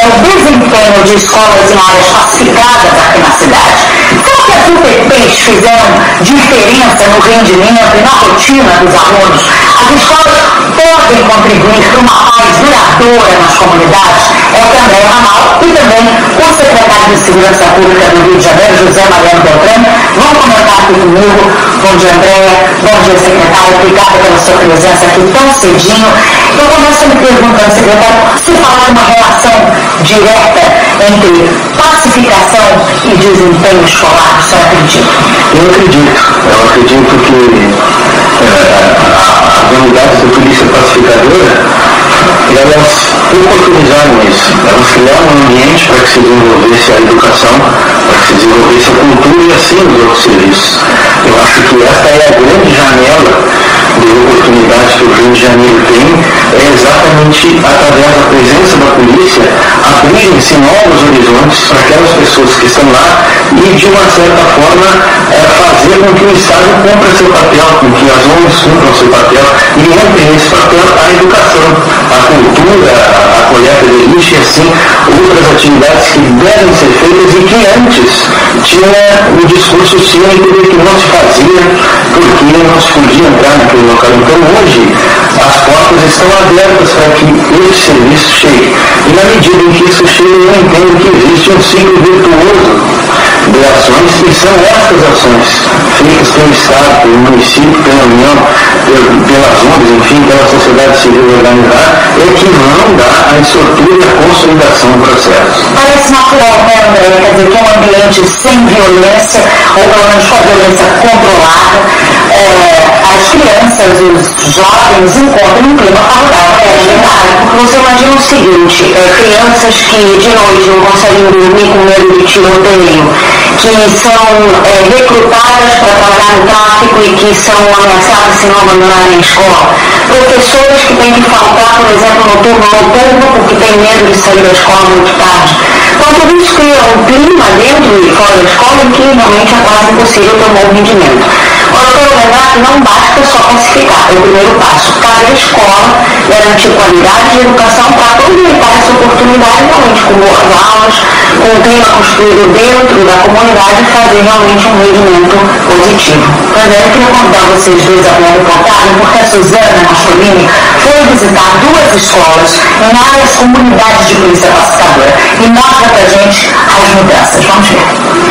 é o desempenho de escolas em áreas pacificadas aqui na cidade. Será que as UTPs fizeram diferença no rendimento e na rotina dos alunos? As escolas podem contribuir para uma paz duradoura nas comunidades? É o que André Ramal e também o secretário Segurança Pública do Rio de Janeiro, José Mariano Beltrame, vão comentar aqui comigo. Bom dia, André. Bom dia, secretário. Obrigada pela sua presença aqui tão cedinho. Eu começo me perguntando, secretário, se fala de uma relação direta entre pacificação e desempenho escolar, o senhor acredita? Eu acredito. Eu acredito que é, as unidades da polícia pacificadora elas oportunizaram isso. Elas criaram um ambiente para que se desenvolvesse a educação, para que se desenvolvesse a cultura e assim os outros serviços. Eu acho que esta é a grande janela de oportunidades que o Rio de Janeiro tem, é exatamente através da presença da polícia abrirem-se novos horizontes para aquelas pessoas que estão lá e, de uma certa forma, é, fazer com que o Estado cumpra seu papel, com que as ONGs cumpram seu papel e entre nesse papel a educação, a cultura, a coleta de lixo e assim outras atividades que devem ser feitas e que antes tinha o discurso cínico de que não se fazia não se podia entrar naquele local. Então hoje as portas estão abertas para que esse serviço chegue. E na medida em que isso chega, eu entendo que existe um ciclo virtuoso de ações e são essas ações feitas pelo Estado, pelo município, pela União, pelas ONGs, enfim, pela sociedade civil organizada, é que vão dar a estrutura e a consolidação do processo. Parece natural, né, André? Quer dizer, que é um ambiente sem violência, ou pelo menos com a violência controlada, é, as crianças, os jovens encontram um clima favorável. É. Você imagina o seguinte, é, crianças que de noite não conseguem dormir com medo de tiroteio, que são é, recrutadas para trabalhar no tráfico e que são ameaçadas se não abandonarem a escola. Professores que têm que faltar, por exemplo, no turno noturno porque têm medo de sair da escola muito tarde. Então tudo isso cria um clima dentro e fora da escola em que realmente é quase impossível um bom rendimento. Que não basta só pacificar, é o primeiro passo. Cada escola garantir qualidade de educação para aproveitar essa oportunidade realmente com boas aulas, com o clima construído dentro da comunidade e fazer realmente um rendimento positivo. Mas eu queria convidar vocês dois a minha reportagem, porque a Suzana Massolini foi visitar duas escolas em várias comunidades de polícia pacificadora e mostra pra gente as mudanças. Vamos ver.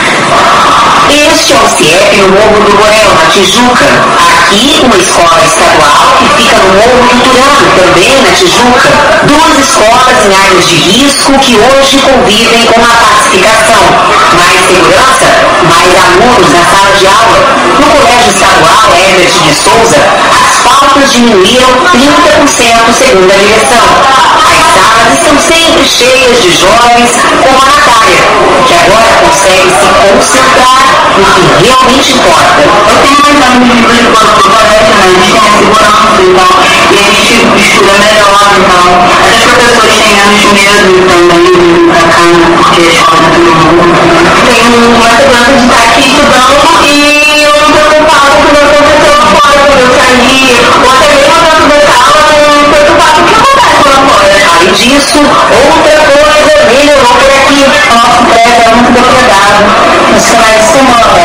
Este é o Morro do Borel, na Tijuca. Aqui, uma escola estadual que fica no Morro do Turano, também na Tijuca. Duas escolas em áreas de risco que hoje convivem com a pacificação. Mais segurança, mais alunos na sala de aula. No Colégio Estadual Herbert de Souza, as faltas diminuíram 30% segundo a direção. As salas estão sempre cheias de jovens com a Natália, que agora consegue se concentrar no que realmente importa. Eu tenho mais anos tem a segurança e tal. E a gente estuda melhor e tal. Até os professores têm menos medo também de pra cá? Porque a escola é todo de estar aqui estudando e eu não tô preocupada com o meu professor fora quando eu sair. Ou até mesmo dentro da não tô preocupada com o que acontece lá fora. Além disso, outra coisa melhorou por aqui. Nosso prédio é muito depredado nos finais de semana.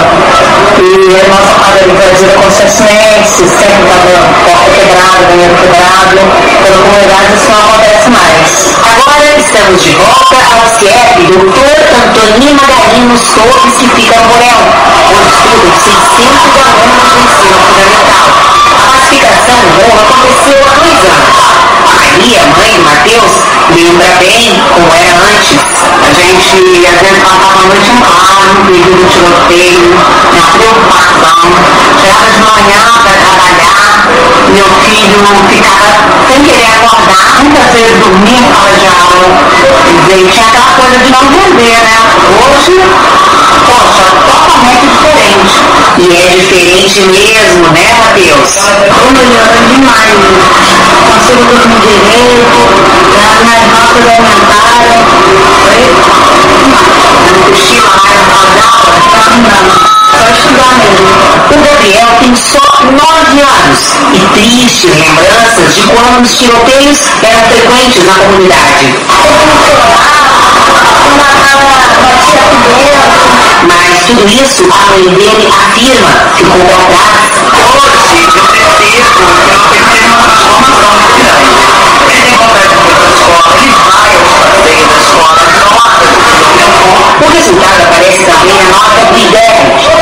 E a nossa quadra de Brasil constantemente, sempre estava porta quebrada, banheiro quebrado. Pela comunidade isso não acontece mais. Agora estamos de volta ao CIEP Dr. Antonina Magalino Torres, que fica no Borel, onde estudam 600 alunos do ensino fundamental. A pacificação no morro aconteceu há dois anos. Maria, mãe do Matheus, lembra bem como era antes. A gente às vezes passava a noite em casa, no período do tiroteio, na preocupação. Chegava de meu filho ficava sem querer acordar, muitas vezes dormia em sala de aula. Dizer, tinha aquela coisa de não entender, né? Hoje, poxa, totalmente diferente. E é diferente mesmo, né, Matheus? Estou melhorando demais. Consigo dormir direito, as minhas notas aumentaram. Autoestima mais saudável? Só estudar mesmo. O Gabriel tem só 9 anos e tristes lembranças de quando os tiroteios eram frequentes na comunidade. Mas tudo isso a mãe dele afirma ficou para trás. Hoje eu percebo que eu tenho uma transformação muito grande. Ele contato com a escola, ele vai aos passeios da escola, nota O resultado aparece também na nota do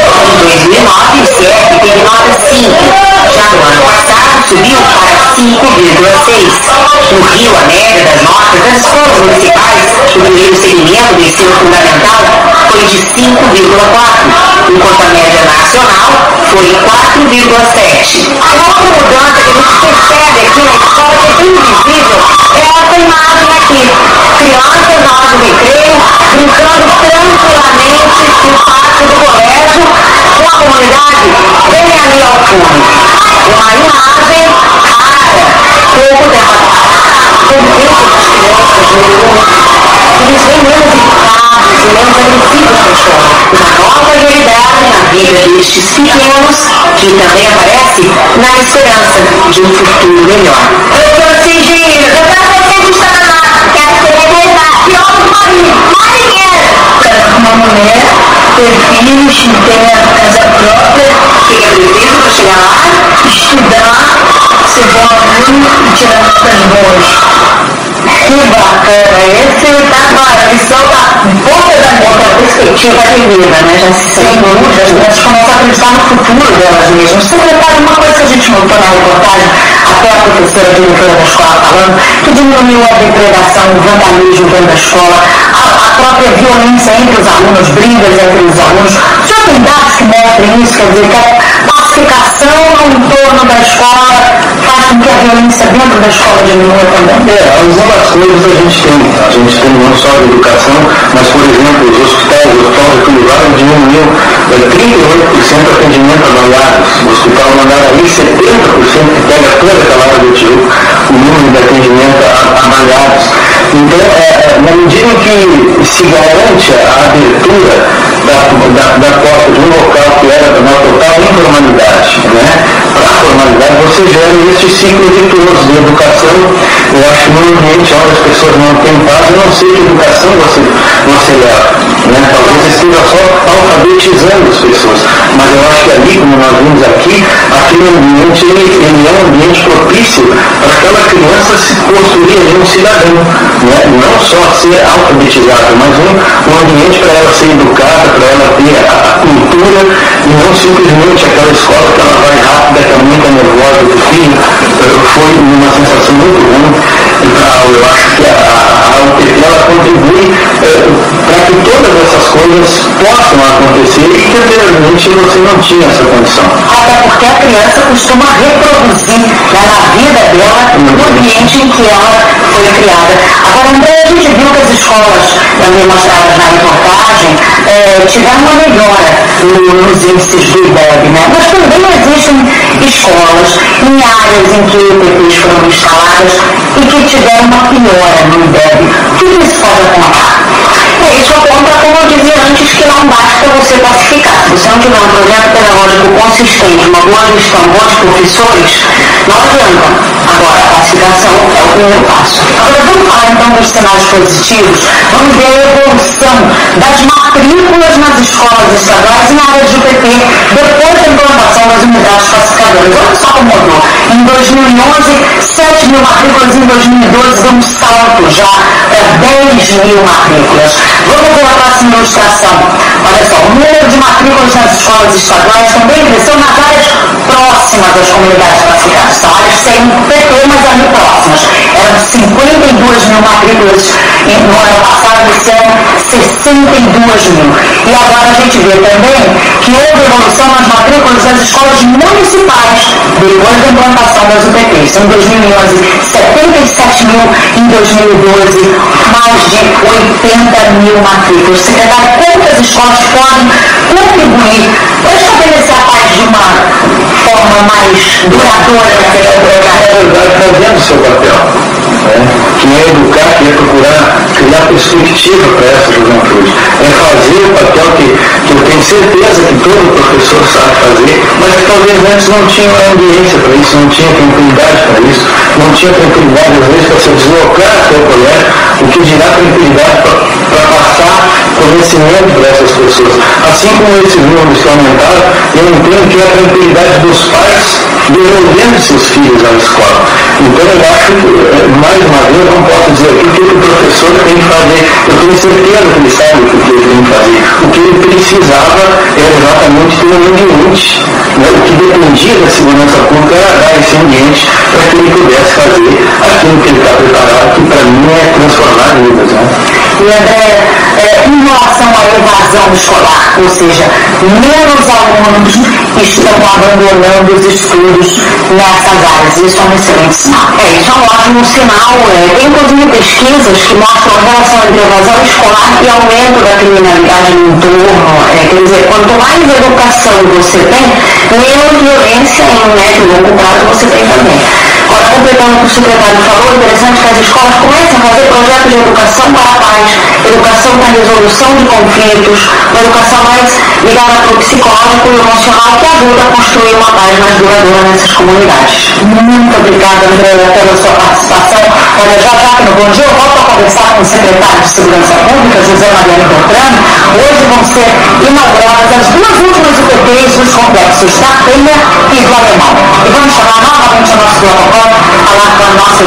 No a média das notas das escolas municipais do primeiro segmento do ensino fundamental foi de 5,4, enquanto a média nacional foi 4,7. A mudança que a gente percebe aqui na escola, é vida destes pequenos, que também aparece na esperança de um futuro melhor. Eu sou Cidinho, eu quero você de Sananá, quero ser representar, pior do marido, marinheiro. uma mulher, ter filhos, ter a casa própria, que é preciso para chegar lá? estudar, ser bom aluno e tirar notas boas. Que bacana, esse tá com a lição da boca da boca, perspectiva de vida, né? Já se sem dúvida, as crianças começam a acreditar no futuro delas mesmas. Você repara uma coisa que a gente notou na reportagem, até a professora diretora da escola falando, que diminuiu a depredação, o vandalismo dentro da escola, a, a própria violência entre os alunos, brigas entre os alunos. Já tem dados que mostrem isso, quer dizer, que a pacificação no entorno da escola que a violência dentro da escola diminua também. É, algumas coisas a gente tem. A gente tem não só a educação, mas, por exemplo, os hospitais, o hospital Getúlio Vargas diminuiu é, 38% o atendimento a. O hospital Mandaraí, 70% que pega toda aquela área do Tijuco, o número de atendimento a. Então, é, é, na medida que se garante a abertura da, da, da porta de um local que era na total informalidade, né, formalidade, você gera esse ciclo virtuoso de educação. Eu acho que num ambiente onde as pessoas não têm paz, eu não sei que educação você, você leva. Né? Esteja só alfabetizando as pessoas, mas eu acho que ali, como nós vimos aqui, aquele ambiente ele, ele é um ambiente propício para aquela criança se construir ali um cidadão. Né? Não só ser alfabetizada, mas um, um ambiente para ela ser educada, para ela ter a, a cultura e não simplesmente aquela escola que ela vai rápida, que é muito nervosa do filho. Foi uma sensação muito ruim. Então, eu acho que a, ela contribui eh, para que todas essas coisas possam acontecer e que anteriormente você não tinha essa condição. Até porque a criança costuma reproduzir né, na vida dela o ambiente em que ela foi criada. Agora, André, a gente viu que as escolas, também mostradas na reportagem, eh, tiveram uma melhora no- nos índices do IDEB, né? Mas também existem escolas em áreas em que EPPs foram instaladas que tiveram uma piora no IDEB. O que isso pode apontar? É, Isso aponta, como eu dizia antes, que não basta você pacificar. Você não tiver um projeto pedagógico consistente, uma boa gestão, bons professores, não adianta. Agora, a pacificação é o primeiro passo. Agora vamos falar então dos sinais positivos. Vamos ver a evolução das matrículas nas escolas estaduais e na área de UPP depois da implantação das unidades classificadoras. Olha só como mudou. Em 2011, 7 mil matrículas, em 2012 deu um salto já para 10 mil matrículas. Vamos ver a próxima ilustração. Olha só, o número de matrículas nas escolas estaduais também cresceu nas áreas próximas das comunidades classificadas. São áreas sem PP, mas ali próximas. Eram 52 mil matrículas no ano passado, esse ano 62 mil. E agora a gente vê também que houve evolução nas matrículas das escolas municipais depois da implantação das UPPs. Em 2011, 77 mil, em 2012, mais de 80 mil matrículas. Secretário, quantas escolas podem contribuir para estabelecer a paz de uma forma mais duradoura está fazendo seu papel, né? que é educar, que é procurar criar perspectiva para essa juventude. É fazer o papel que, que eu tenho certeza que todo professor sabe fazer, mas que talvez antes não tinha ambiência para isso, não tinha tranquilidade para isso, não tinha tranquilidade às vezes para se deslocar até o colégio, o que dirá tranquilidade para conhecimento para essas pessoas. Assim como esses números que aumentaram, eu entendo que é a tranquilidade dos pais devolvendo seus filhos à escola. Então eu acho que, eh, mais uma vez, eu não posso dizer aqui o que o professor tem que fazer. Eu tenho certeza que ele sabe o que ele tem que fazer. O que ele precisava era exatamente ter um ambiente. Né? O que dependia da segurança pública era dar esse ambiente para que ele pudesse fazer aquilo que ele está preparado, que para mim é transformar vidas. Né? André, é, em relação à evasão escolar, ou seja, menos alunos estão abandonando os estudos nessas áreas. Isso é um excelente sinal. É, isso é um ótimo sinal. É, tem inclusive pesquisas que mostram a relação entre evasão escolar e aumento da criminalidade no entorno. É, quer dizer, quanto mais educação você tem, menos violência em médio e longo prazo você tem também. Agora, completando o que o secretário falou, é interessante que as escolas comecem a fazer projetos de educação para a paz, educação para a resolução de conflitos, uma educação mais ligada para o psicológico e emocional que ajuda a construir uma paz mais duradoura nessas comunidades. Muito obrigada, Andréia, pela sua participação. Olha, já já que no Bom Dia eu volto a conversar com o secretário de Segurança Pública, José Mariano Beltrano. Hoje vão ser inauguradas as duas últimas UPPs dos complexos da Penha e do Alemão. E vamos chamar novamente o nosso protocolo, falar com a nossa